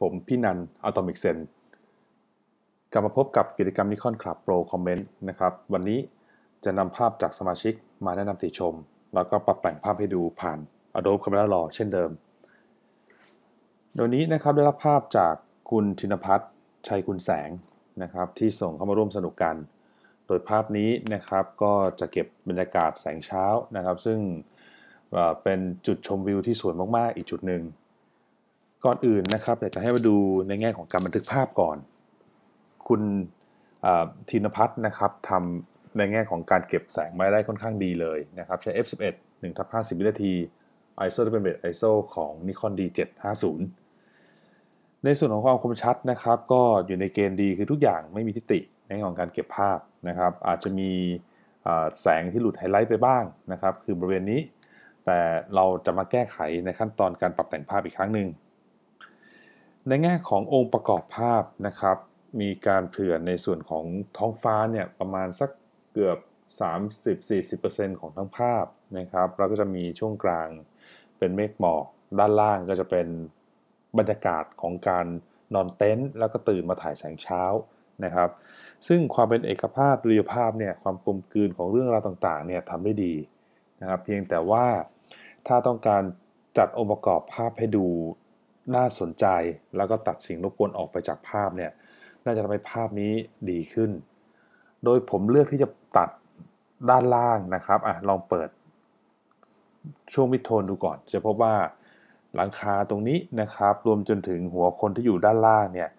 ผมพี่นันอัลตอมิกเซนกลับมาพบกับกิจกรรม Nikon Club Pro Comment นะครับ วันนี้จะนำภาพจากสมาชิกมาแนะนำติชม แล้วก็ปรับแต่งภาพให้ดูผ่าน Adobe Camera Raw เช่นเดิม โดยนี้นะครับได้รับภาพจากคุณทินภัทร ชัยคุณแสงนะครับ ที่ส่งเข้ามาร่วมสนุกกัน โดยภาพนี้นะครับก็จะเก็บบรรยากาศแสงเช้านะครับ ซึ่งเป็นจุดชมวิวที่สวยมากๆ อีกจุดหนึ่ง ก่อนอื่นนะครับอยากจะให้มาดูในแง่ของการบันทึกภาพก่อน คุณธีนพัฒน์นะครับทำในแง่ของการเก็บแสงมาได้ค่อนข้างดีเลยนะครับ ใช้ f11 1ทับ50วินาที ISO ที่เป็นเบส ISO ของ Nikon D750 ในส่วนของความคมชัดนะครับ ก็อยู่ในเกณฑ์ดีคือทุกอย่างไม่มีทิฏฐิในแง่ของการเก็บภาพนะครับ อาจจะมีแสงที่หลุดไฮไลท์ไปบ้างนะครับ คือบริเวณนี้ แต่เราจะมาแก้ไขในขั้นตอนการปรับแต่งภาพอีกครั้งหนึ่ง ในแง่ขององค์ประกอบภาพนะครับ มีการเผื่อในส่วนของท้องฟ้าเนี่ยประมาณสักเกือบ 30-40%ของทั้งภาพนะครับ แล้วก็จะมีช่วงกลางเป็นเมฆหมอกด้านล่างก็จะเป็นบรรยากาศของการนอนเต็นท์แล้วก็ตื่นมาถ่ายแสงเช้านะครับ ซึ่งความเป็นเอกภาพเรียภาพเนี่ยความกลมกลืนของเรื่องราวต่างๆเนี่ยทำได้ดีนะครับ เพียงแต่ว่าถ้าต้องการจัดองค์ประกอบภาพให้ดู น่าสนใจ แล้วก็ตัดสิ่งรบกวนออกไปจากภาพเนี่ยน่าจะทำให้ภาพนี้ดีขึ้น โดยผมเลือกที่จะตัดด้านล่างนะครับอะลองเปิดช่วงมิดโทนดูก่อน จะพบว่าหลังคาตรงนี้นะครับ รวมจนถึงหัวคนที่อยู่ด้านล่างเนี่ย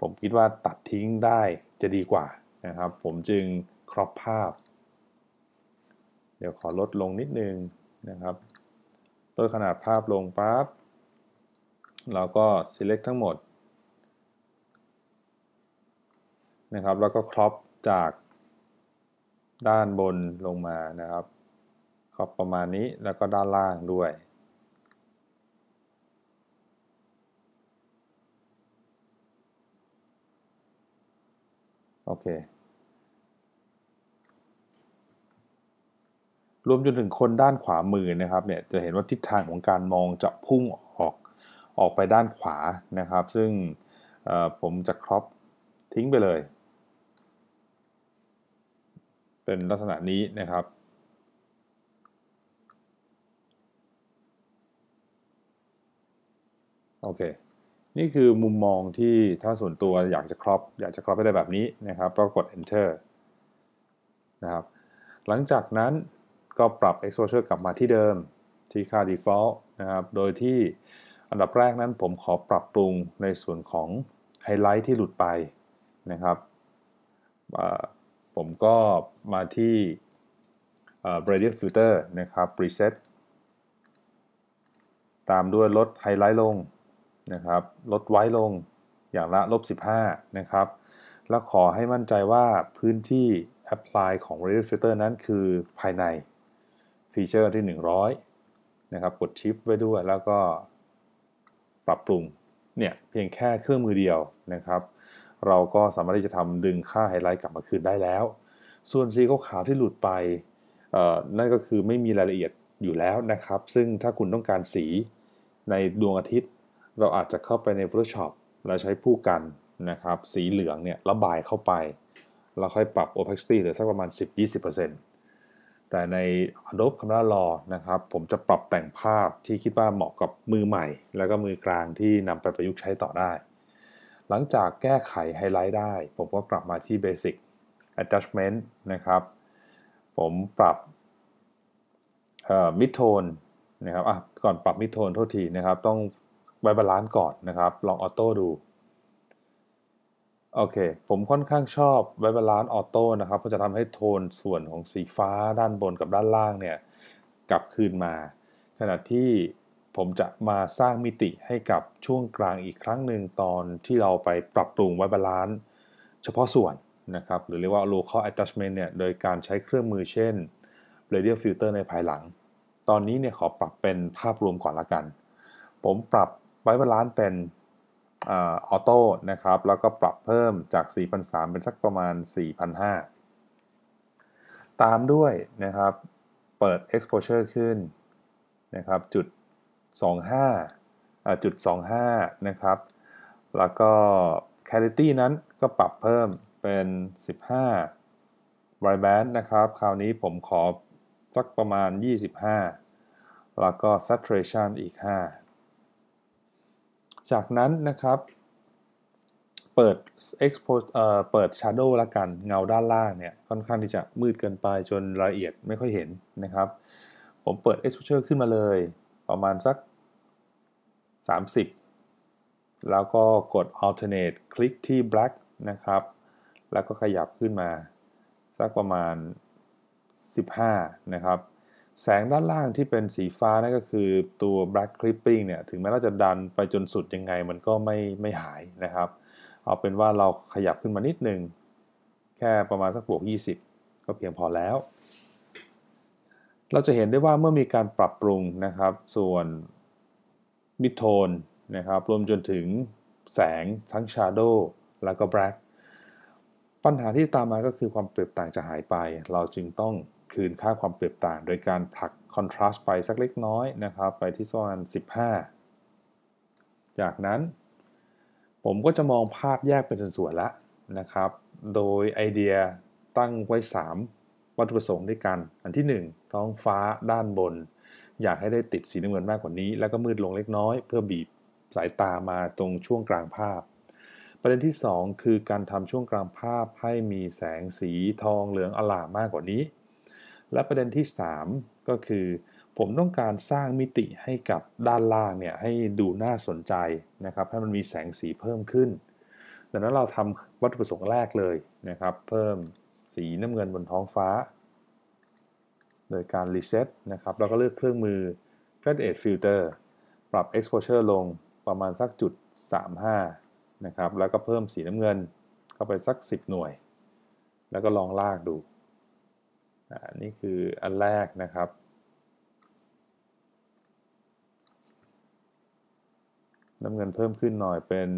ผมคิดว่าตัดทิ้งได้จะดีกว่านะครับ ผมจึงครอปภาพ เดี๋ยวขอลดลงนิดนึงนะครับ ลดขนาดภาพลงปั๊บ เราก็ select ทั้งหมดนะครับ แล้วก็ครอปจากด้านบนลงมานะครับครอปประมาณนี้แล้วก็ด้านล่างด้วย โอเค รวมจนถึงคนด้านขวามือนะครับเนี่ยจะเห็นว่าทิศทางของการมองจะพุ่งออก ออกไปด้านขวานะครับ ซึ่งผมจะครอปทิ้งไปเลย เป็นลักษณะนี้นะครับ โอเค นี่คือมุมมองที่ถ้าส่วนตัวอยากจะครอปอยากจะครอปให้ได้แบบนี้นะครับก็กด enter นะครับ หลังจากนั้นก็ปรับ exposure กลับมาที่เดิมที่ค่า default นะครับ โดยที่ อันดับแรกนั้นผมขอปรับปรุงในส่วนของไฮไลท์ที่หลุดไปนะครับผมก็มาที่ Radiant Filter นะครับ Preset ตามด้วยลดไฮไลท์ลงนะครับ ลดไว้ลงอย่างละลบ15 นะครับ แล้วขอให้มั่นใจว่าพื้นที่ Apply ของ Radial Filter นั้นคือภายใน feather ที่ 100 นะครับ กด Shift ไว้ด้วยแล้วก็ ปรับปรุงเนี่ยเพียงแค่เครื่องมือเดียวนะครับ เราก็สามารถที่จะทำดึงค่าไฮไลท์กลับมาคืนได้แล้ว ส่วนสีขาวที่หลุดไปนั่นก็คือไม่มีรายละเอียดอยู่แล้วนะครับ ซึ่งถ้าคุณต้องการสีในดวงอาทิตย์ เราอาจจะเข้าไปใน Photoshop แล้วใช้ผู้กันนะครับ สีเหลืองเนี่ยระบายเข้าไปแล้วค่อยปรับ opacity เหลือสักประมาณ 10-20% แต่ใน Adobe Camera Raw นะครับ ผมจะปรับแต่งภาพที่คิดว่าเหมาะกับมือใหม่ แล้วก็มือกลางที่นำไปประยุกต์ใช้ต่อได้ หลังจากแก้ไขไฮไลท์ได้ ผมก็กลับมาที่ Basic Adjustment นะครับ ผมปรับ Mid Tone นะครับ อะ ก่อนปรับ Mid Tone โทษทีนะครับ ต้อง white balance ก่อนนะครับ ลอง auto ดู โอเค ผมค่อนข้างชอบ white balance auto นะครับเพราะจะทำให้โทนส่วนของสีฟ้าด้านบนกับด้านล่างเนี่ยกลับคืนมา ขณะที่ผมจะมาสร้างมิติให้กับช่วงกลางอีกครั้งหนึ่งตอนที่เราไปปรับปรุง white balance เฉพาะส่วนนะครับหรือเรียกว่า local adjustment เนี่ยโดยการใช้เครื่องมือเช่น radial filter ในภายหลัง ตอนนี้เนี่ยขอปรับเป็นภาพรวมก่อนละกัน ผมปรับ white balance เป็น auto นะครับ แล้วก็ปรับเพิ่มจาก 4,300 เป็นสักประมาณ 4,500 ตามด้วยนะครับ เปิด exposure ขึ้นนะครับจุด 25จุด 25 นะครับ แล้วก็ clarity นั้นก็ปรับเพิ่มเป็น 15 wideband นะครับ คราวนี้ผมขอสักประมาณ 25 แล้วก็ saturation อีก 5 จากนั้นนะครับเปิด expose เอ่อเปิด shadow ละกันเงาด้านล่างเนี่ยค่อนข้างที่จะมืดเกินไปจนรายละเอียดไม่ค่อยเห็นนะครับ ผมเปิด exposure ขึ้นมาเลย ประมาณสัก 30 แล้วก็กด alternate คลิกที่ black นะครับ แล้วก็ขยับขึ้นมา สักประมาณ 15 นะครับ แสงด้านล่างที่เป็นสีฟ้านั่นก็คือตัว black clipping เนี่ย ถึงแม้เราจะดันไปจนสุดยังไงมันก็ไม่ไม่หายนะครับ เอาเป็นว่าเราขยับขึ้นมานิดนึง แค่ประมาณสักบวก 20 ก็เพียงพอแล้ว เราจะเห็นได้ว่าเมื่อมีการปรับปรุงนะครับ ส่วนมิดโทนนะครับ รวมจนถึงแสงทั้ง Shadow แล้วก็ Black ปัญหาที่ตามมาก็คือความเปรียบต่างจะหายไป เราจึงต้อง คืนค่าความเปรียบต่าง โดยการผลักคอนทราสต์ไปสักเล็กน้อยนะครับ ไปที่ส่วน15 จากนั้น ผมก็จะมองภาพแยกเป็นส่วนๆละนะครับ โดยไอเดียตั้งไว้ 3 วัตถุประสงค์ด้วยกัน อันที่ 1 ท้องฟ้าด้านบน อยากให้ได้ติดสีน้ำเงินมากกว่านี้ แล้วก็มืดลงเล็กน้อย เพื่อบีบสายตามาตรงช่วงกลางภาพประเด็นที่ 2 คือการทำช่วงกลางภาพให้มีแสงสีทองเหลืองอลามมากกว่านี้ และประเด็นที่ 3 ก็คือ ผมต้องการสร้างมิติให้กับด้านล่างเนี่ยให้ดูน่าสนใจนะครับให้มันมีแสงสีเพิ่มขึ้น ดังนั้นเราทำวัตถุประสงค์แรกเลยนะครับ เพิ่มสีน้ำเงินบนท้องฟ้า โดยการรีเซ็ตนะครับเราก็เลือกเครื่องมือ Gradient Filter ปรับ Exposure ลงประมาณสักจุด 35 นะครับ แล้วก็เพิ่มสีน้ำเงินเข้าไปสัก 10 หน่วย แล้วก็ลองลากดู นนี้คืออันแรกนะครับ น้ำเงินเพิ่มขึ้นหน่อยเป็น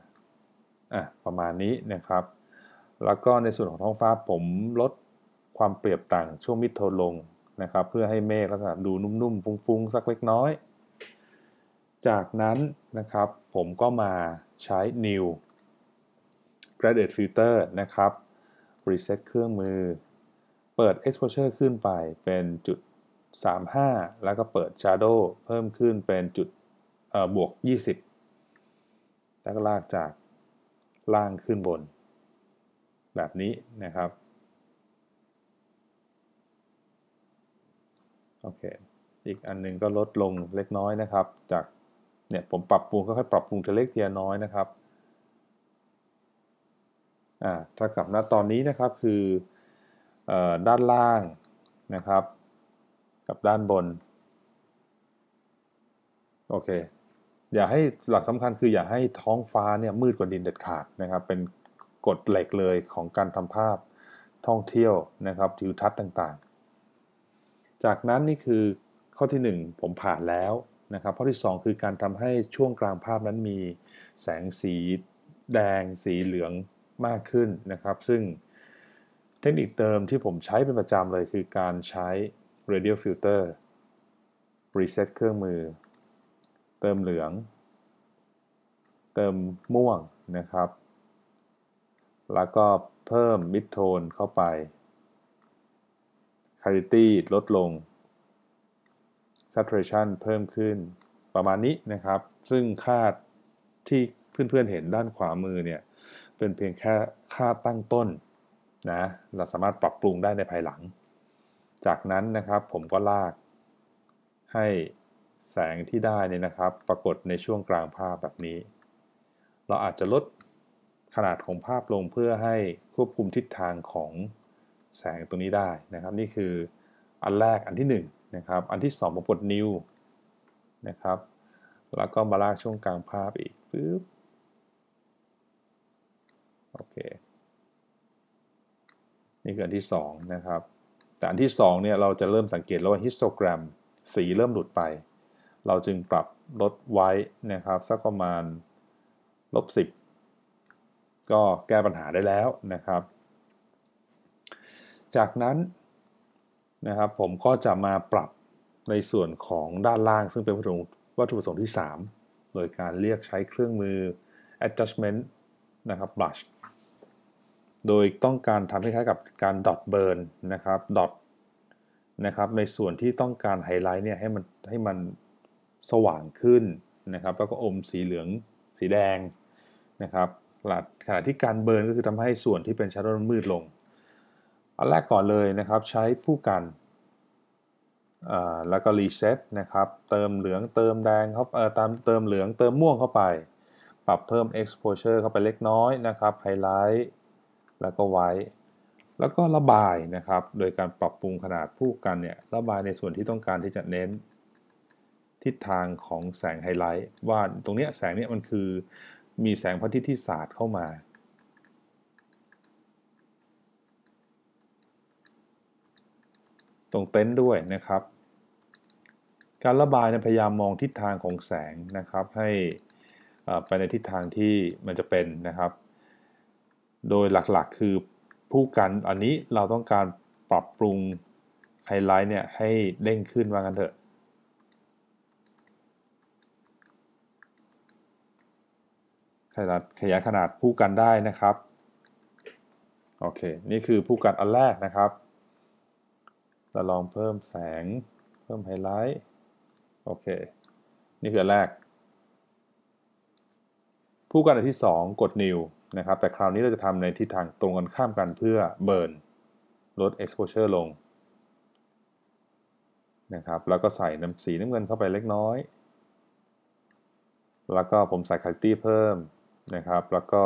15อะประมาณนี้นะครับ แล้วก็ในส่วนของท้องฟ้าผมลดความเปรียบต่างช่วงมิดโทนลงนะครับ เพื่อให้เมฆลักษณะดูนุ่มๆ ฟุ้งๆ สักเล็กน้อย จากนั้นนะครับผมก็มาใช้ new gradient filter นะครับ reset เครื่องมือ เปิด exposure ขึ้นไปเป็นจุด 35 แล้วก็เปิด shadow เพิ่มขึ้นเป็นจุดบวก 20 แล้วก็ลากจากล่างขึ้นบน แบบนี้นะครับ โอเค อีกอันนึงก็ลดลงเล็กน้อยนะครับ จากเนี่ยผมปรับปรุงค่อยๆปรับปรุงทีเล็กทีน้อยนะครับอ่าถ้ากลับณตอนนี้นะครับคือ ด้านล่างนะครับ กับด้านบน โอเค อย่าให้หลักสำคัญคืออย่าให้ท้องฟ้าเนี่ยมืดกว่าดินเด็ดขาดนะครับ เป็นกฎเหล็กเลยของการทำภาพท่องเที่ยวนะครับทิวทัศน์ต่างๆ จากนั้นนี่คือข้อที่ 1 ผมผ่านแล้วนะครับข้อที่ 2 คือการทำให้ช่วงกลางภาพนั้นมีแสงสีแดงสีเหลืองมากขึ้นนะครับ ซึ่ง เทคนิคเติมที่ผมใช้เป็นประจำเลยคือการใช้ radial filter reset เครื่องมือ เติมเหลือง เติมม่วงนะครับ แล้วก็เพิ่ม mid tone เข้าไป clarity ลดลง saturation เพิ่มขึ้นประมาณนี้นะครับ ซึ่งค่าที่เพื่อนๆเห็นด้านขวามือเนี่ย เป็นเพียงแค่ค่าตั้งต้น นะเราสามารถปรับปรุงได้ในภายหลัง จากนั้นนะครับผมก็ลากให้แสงที่ได้นี่นะครับ ปรากฏในช่วงกลางภาพแบบนี้ เราอาจจะลดขนาดของภาพลงเพื่อให้ควบคุมทิศทางของแสงตรงนี้ได้นะครับ นี่คืออันแรกอันที่1นนะครับ อันที่2ผมกด new นะครับ แล้วก็มาลากช่วงกลางภาพอีกปึ๊บโอเค นี่คืออันที่2นะครับ แต่อันที่2เนี่ยเราจะเริ่มสังเกตแล้วว่าฮิสโตแกรมสีเริ่มหลุดไป เราจึงปรับลดไว้นะครับสักประมาณลบ10ก็แก้ปัญหาได้แล้วนะครับ จากนั้นนะครับผมก็จะมาปรับในส่วนของด้านล่างซึ่งเป็นวัตถุประสงค์ที่โดยการเรียกใช้เครื่องมือ adjustment นะครับ brush โดยต้องการทำให้คล้ายกับการ dot burn นนะครับ dot นะครับในส่วนที่ต้องการไฮไลท์เนี่ยให้มันให้มันสว่างขึ้นนะครับแล้วก็อมสีเหลืองสีแดงนะครับขณะที่การ burn ก็คือทำให้ส่วนที่เป็น shadow มืดลง อันแรกก่อนเลยนะครับใช้พู่กันแล้วก็ reset นะครับเติมเหลืองเติมแดงเข้าตามเติมเหลืองเติมม่วงเข้าไป ปรับเพิ่ม exposure เข้าไปเล็กน้อยนะครับไฮไลท์ แล้วก็ไว้ แล้วก็ระบายนะครับ โดยการปรับปรุงขนาดพู่กันเนี่ยระบายในส่วนที่ต้องการที่จะเน้น ทิศทางของแสงไฮไลท์ว่าตรงนี้แสงเนี่ยมันคือมีแสงพระอาทิตย์ที่สาดเข้ามาตรงเต็นท์ด้วยนะครับ การระบายพยายามมองทิศทางของแสงนะครับ ให้ไปในทิศทางที่มันจะเป็นนะครับ โดยหลักๆ คือผู้กันอันนี้เราต้องการปรับปรุงไฮไลท์เนี่ยให้เด้งขึ้นว่ากันเถอะขนาดขยายขนาดผู้กันได้นะครับ โอเค นี่คือผู้กันอันแรกนะครับ เราลองเพิ่มแสง เพิ่มไฮไลท์ โอเค นี่คืออันแรก ผู้กันอันที่ 2 กด new นะครับ แต่คราวนี้เราจะทำในทิศทางตรงกันข้ามกันเพื่อเบิร์นลด exposure ลงนะครับแล้วก็ใส่น้ำสีน้ำเงินเข้าไปเล็กน้อย แล้วก็ผมใส่ clarity เพิ่มนะครับ แล้วก็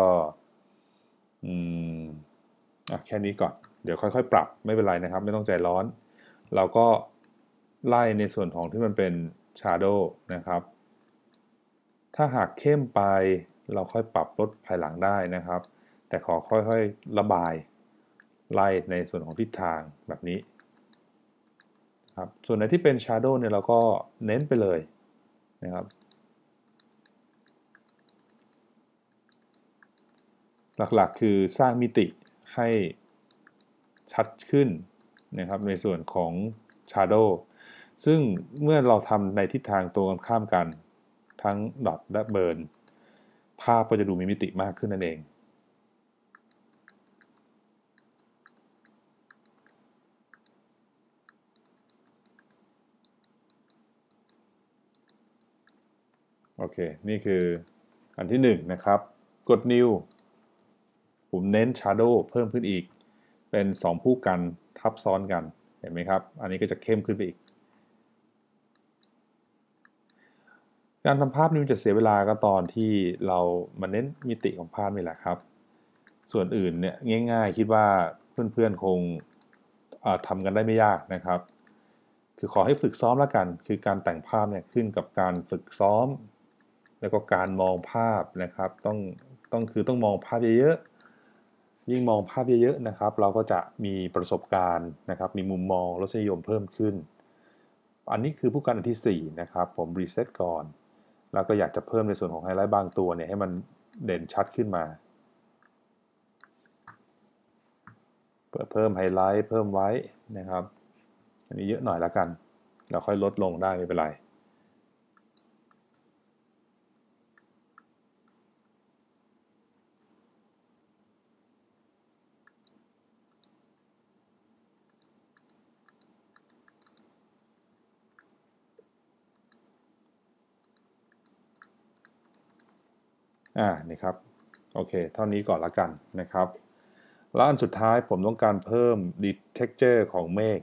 อืมอะแค่นี้ก่อน เดี๋ยวค่อยๆ ปรับไม่เป็นไรนะครับ ไม่ต้องใจร้อน เราก็ไล่ในส่วนของที่มันเป็น shadow นะครับ ถ้าหากเข้มไป เราค่อยปรับลดภายหลังได้นะครับ แต่ขอค่อยๆระบายไล่ในส่วนของทิศทางแบบนี้ครับส่วนในที่เป็น Shadow เนี่ยเราก็เน้นไปเลยนะครับหลักๆคือสร้างมิติให้ชัดขึ้นนะครับในส่วนของ Shadow ซึ่งเมื่อเราทำในทิศทางตรงกันข้ามกันทั้งดอทและเบิร์น ภาพก็จะดูมีมิติมากขึ้นนั่นเองโอเค นี่คืออันที่1นนะครับ กด New ผมเน้น Shadow เพิ่มขึ้นอีก เป็น 2 ผู้กันทับซ้อนกัน เห็นไหมครับ อันนี้ก็จะเข้มขึ้นไปอีก การทำภาพนี้มันจะเสียเวลาก็ตอนที่เรามาเน้นมิติของภาพนี่แหละครับ ส่วนอื่นเนี่ยง่าย ๆ คิดว่าเพื่อนๆคงทำกันได้ไม่ยากนะครับ คือขอให้ฝึกซ้อมแล้วกัน คือการแต่งภาพเนี่ยขึ้นกับการฝึกซ้อม แล้วก็การมองภาพนะครับ ต้องต้องคือต้องมองภาพเยอะๆยิ่งมองภาพเยอะๆนะครับ เราก็จะมีประสบการณ์นะครับ มีมุมมองรสนิยมเพิ่มขึ้น อันนี้คือพู่กันอันที่4นะครับ ผม reset ก่อน แล้วก็อยากจะเพิ่มในส่วนของไฮไลท์บางตัวเนี่ยให้มันเด่นชัดขึ้นมา เพิ่มไฮไลท์เพิ่ม white นะครับ อันนี้เยอะหน่อยแล้วกัน เราค่อยลดลงได้ไม่เป็นไร อ่านี่ครับโอเค เท่านี้ก่อนละกันนะครับ แล้วอันสุดท้ายผมต้องการเพิ่ม texture ของเมฆ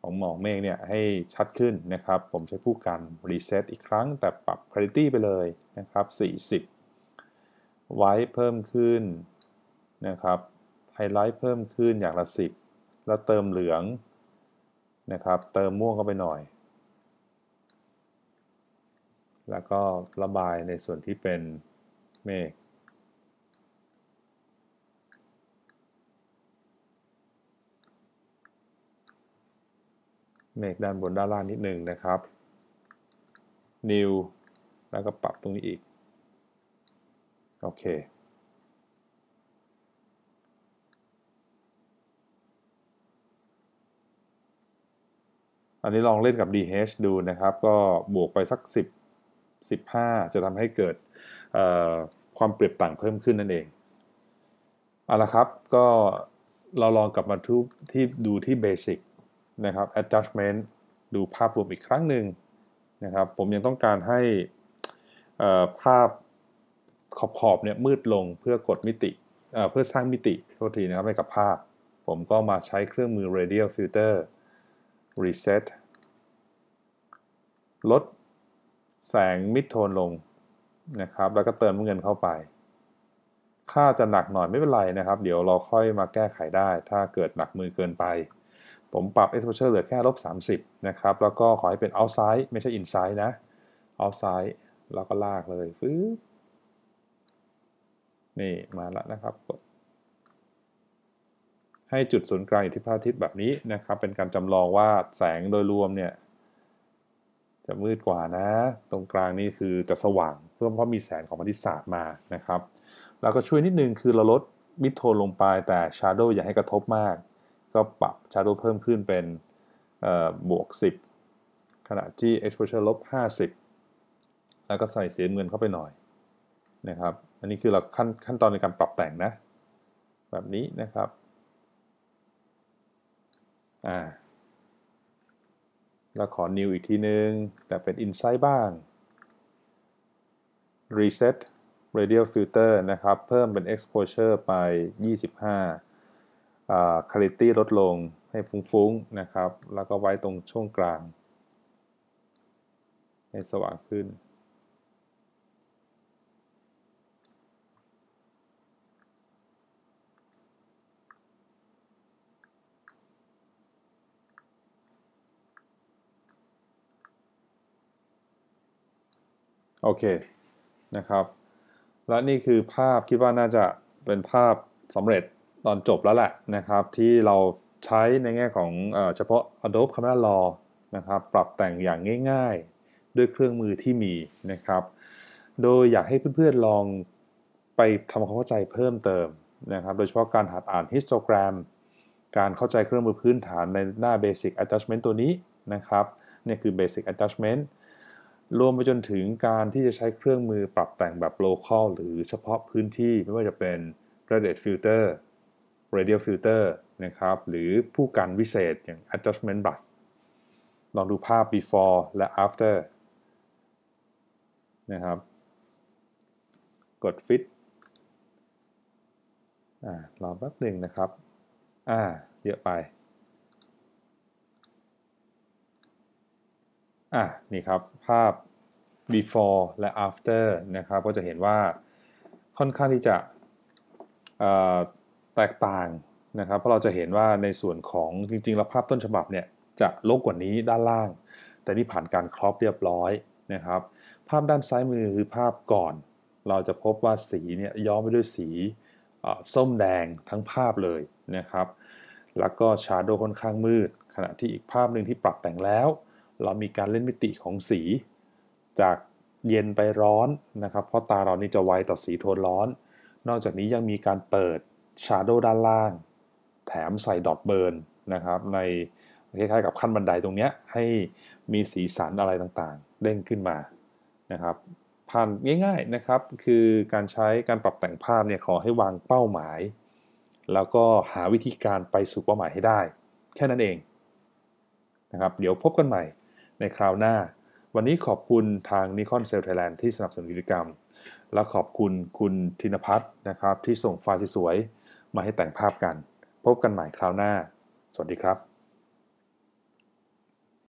ของหมอกเมฆเนี่ยให้ชัดขึ้นนะครับ ผมใช้พู่กัน reset อีกครั้ง แต่ปรับ clarity ไปเลยนะครับ 40 white เพิ่มขึ้นนะครับไฮไลท์เพิ่มขึ้นอย่างละ 10 แล้วเติมเหลืองนะครับ เติมม่วงเข้าไปหน่อย แล้วก็ระบายในส่วนที่เป็น เมฆเมฆด้านบนด้านล่างนิดหนึ่งนะครับ new แล้วก็ปรับตรงนี้อีก โอเค อันนี้ลองเล่นกับ DH ดูนะครับ ก็บวกไปสัก 10 15 จะทำให้เกิดความเปรียบต่างเพิ่มขึ้นนั่นเองเอาละครับก็เราลองกลับมาทุกที่ดูที่เบสิกนะครับ adjustment ดูภาพรวมอีกครั้งหนึ่งนะครับ ผมยังต้องการให้ภาพขอบขอบเนี่ยมืดลงเพื่อกดมิติเพื่อสร้างมิติโทษทีนะครับให้กับภาพ ผมก็มาใช้เครื่องมือ radial filter reset ลด แสงมิดโทนลงนะครับ แล้วก็เติมเงินเข้าไป ค่าจะหนักหน่อยไม่เป็นไรนะครับ เดี๋ยวเราค่อยมาแก้ไขได้ ถ้าเกิดหนักมือเกินไป ผมปรับ exposure เหลือแค่ลบ30 นะครับ แล้วก็ขอให้เป็น outside ไม่ใช่ inside นะ outside แล้วก็ลากเลยฟึ๊บนี่มาแล้วนะครับให้จุดศูนย์กลางอยู่ที่พระอาทิตย์แบบนี้นะครับ เป็นการจำลองว่าแสงโดยรวมเนี่ย จะมืดกว่านะ ตรงกลางนี่คือจะสว่างเพื่อเพราะมีแสงของพระอาทิตย์สาดมานะครับแล้วก็ช่วยนิดนึงคือเราลดมิดโทนลงไปแต่ชาร์โดอย่าให้กระทบมาก ก็ปรับชาร์โดเพิ่มขึ้นเป็นบวก 10 ขณะที่ exposure ลบ 50 แล้วก็ใส่เสียเงินเข้าไปหน่อยนะครับ อันนี้คือเราขั้นขั้นตอนในการปรับแต่งนะ แบบนี้นะครับ อ่า แล้วขอ new อีกทีนึง แต่เป็น insight บ้าง reset radial filter นะครับ เพิ่มเป็น exposure ไป 25 clarity ลดลงให้ฟุ้งๆนะครับ แล้วก็ไว้ตรงช่วงกลาง ให้สว่างขึ้น โอเคนะครับ และนี่คือภาพคิดว่าน่าจะเป็นภาพสำเร็จตอนจบแล้วแหละนะครับ ที่เราใช้ในแง่ของเฉพาะ Adobe Camera Raw นะครับปรับแต่งอย่างง่ายๆ ด้วยเครื่องมือที่มีนะครับ โดยอยากให้เพื่อนๆลองไปทำความเข้าใจเพิ่มเติมนะครับ โดยเฉพาะการหัดอ่าน histogram การเข้าใจเครื่องมือพื้นฐานในหน้า basic adjustment ตัวนี้นะครับนี่คือ basic adjustment รวมไปจนถึงการที่จะใช้เครื่องมือปรับแต่งแบบ local หรือเฉพาะพื้นที่ไม่ว่าจะเป็น gradient filter radial filter นะครับ หรือผู้กันวิเศษอย่าง adjustment brush ลองดูภาพ before และ after นะครับ กด fit อ่ารอแป๊บหนึ่งนะครับ อ่า เยอะไป อะนี่ครับภาพ before และ after นะครับก็จะเห็นว่าค่อนข้างที่จะแตกต่างนะครับเพราะเราจะเห็นว่าในส่วนของจริงๆแล้วภาพต้นฉบับเนี่ยจะลกกว่านี้ด้านล่าง แต่นี่ผ่านการครอปเรียบร้อยนะครับภาพด้านซ้ายมือคือภาพก่อน เราจะพบว่าสีเนี่ยย้อมไปด้วยสีส้มแดงทั้งภาพเลยนะครับแล้วก็ชาร์โดค่อนข้างมืด ขณะที่อีกภาพหนึ่งที่ปรับแต่งแล้ว เรามีการเล่นมิติของสี จากเย็นไปร้อนนะครับ เพราะตาเรานี่จะไวต่อสีโทนร้อน นอกจากนี้ยังมีการเปิดชาร์โดด้านล่าง แถมใส่ดอทเบิร์นนะครับในคล้ายๆกับขั้นบันไดตรงนี้ให้มีสีสันอะไรต่างๆ เด้งขึ้นมานะครับผ่านง่ายๆนะครับคือการใช้การปรับแต่งภาพเนี่ยขอให้วางเป้าหมาย แล้วก็หาวิธีการไปสู่เป้าหมายให้ได้ แค่นั้นเองนะครับเดี๋ยวพบกันใหม่ ในคราวหน้า วันนี้ขอบคุณทางนิคอนเซลไทยแลนด์ที่สนับสนุนกิจกรรม และขอบคุณคุณธินพัฒน์นะครับที่ส่งไฟล์สวยๆมาให้แต่งภาพกัน พบกันใหม่คราวหน้า สวัสดีครับ